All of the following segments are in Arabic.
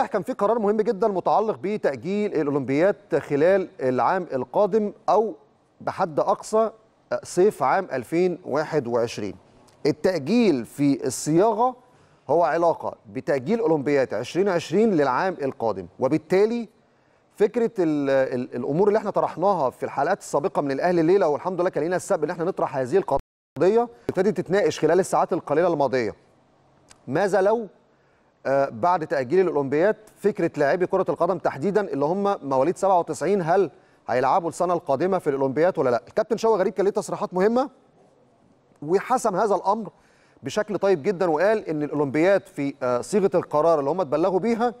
امبارح كان في قرار مهم جدا متعلق بتأجيل الأولمبياد خلال العام القادم أو بحد أقصى صيف عام 2021 التأجيل في الصياغة هو علاقة بتأجيل أولمبياد 2020 للعام القادم وبالتالي فكرة ال ال الأمور اللي إحنا طرحناها في الحلقات السابقة من الأهلي الليلة والحمد لله كان لنا السبب إن إحنا نطرح هذه القضية ابتدت تتناقش خلال الساعات القليلة الماضية. ماذا لو بعد تأجيل الأولمبياد فكرة لاعبي كرة القدم تحديدا اللي هم مواليد 97 هل هيلعبوا السنة القادمة في الأولمبياد ولا لأ؟ الكابتن شوقي غريب كان ليه تصريحات مهمة وحسم هذا الأمر بشكل طيب جدا وقال إن الأولمبياد في آه صيغة القرار اللي هم اتبلغوا بيها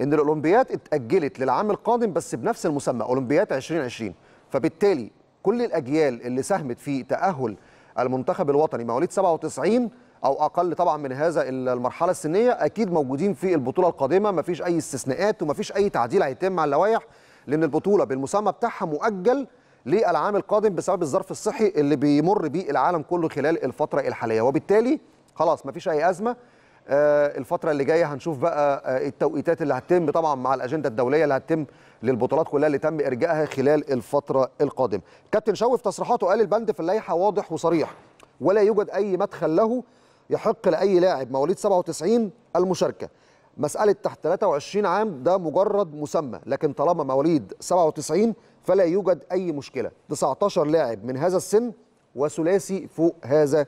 إن الأولمبياد اتأجلت للعام القادم بس بنفس المسمى أولمبياد 2020 فبالتالي كل الأجيال اللي ساهمت في تأهل المنتخب الوطني مواليد 97 أو أقل طبعا من هذا المرحلة السنية أكيد موجودين في البطولة القادمة. مفيش أي استثناءات ومفيش أي تعديل هيتم على اللوائح لأن البطولة بالمسمى بتاعها مؤجل للعام القادم بسبب الظرف الصحي اللي بيمر بيه العالم كله خلال الفترة الحالية. وبالتالي خلاص مفيش أي أزمة. آه الفترة اللي جاية هنشوف بقى آه التوقيتات اللي هتتم طبعا مع الأجندة الدولية اللي هتتم للبطولات كلها اللي تم ارجائها خلال الفترة القادمة. كابتن شوقي في تصريحاته قال البند في اللائحة واضح وصريح ولا يوجد أي مدخل له يحق لأي لاعب مواليد 97 المشاركة. مسألة تحت 23 عام ده مجرد مسمى لكن طالما مواليد 97 فلا يوجد أي مشكلة. 19 لاعب من هذا السن وثلاثي فوق هذا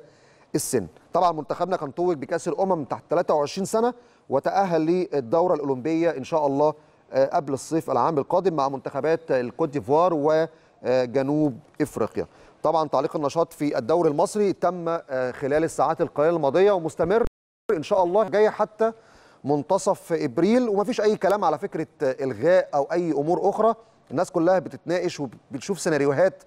السن. طبعا منتخبنا كان توج بكأس الأمم تحت 23 سنة وتأهل للدورة الأولمبية إن شاء الله قبل الصيف العام القادم مع منتخبات الكوت ديفوار وجنوب إفريقيا. طبعا تعليق النشاط في الدوري المصري تم خلال الساعات القليلة الماضية ومستمر إن شاء الله جاي حتى منتصف إبريل. ومفيش أي كلام على فكرة إلغاء أو أي أمور أخرى. الناس كلها بتتناقش وبتشوف سيناريوهات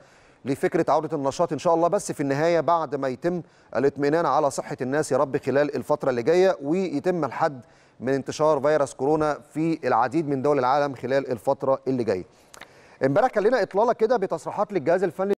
لفكرة عودة النشاط إن شاء الله. بس في النهاية بعد ما يتم الاطمئنان على صحة الناس يا رب خلال الفترة اللي جاية ويتم الحد من انتشار فيروس كورونا في العديد من دول العالم خلال الفترة اللي جاية. امبارح كان لنا إطلالة كده بتصريحات للجهاز الفني